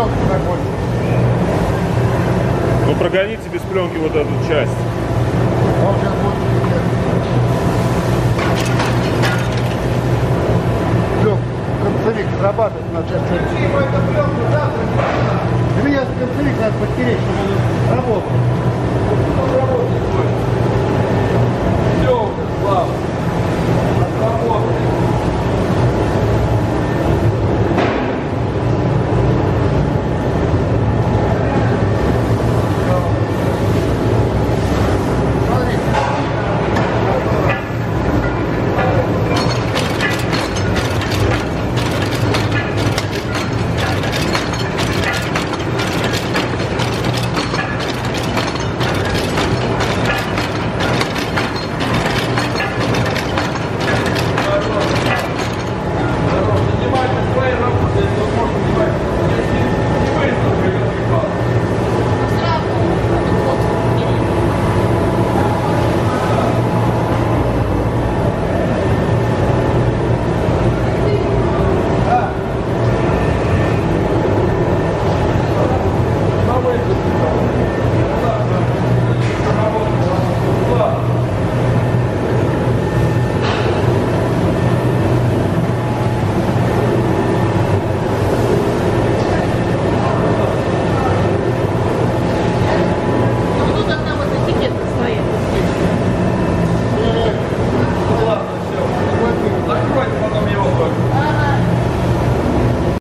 пленку закончил. Ну прогоните без пленки вот эту часть. Он сейчас будет пленку. Концевик срабатывает на часть. Включи эту пленку завтра.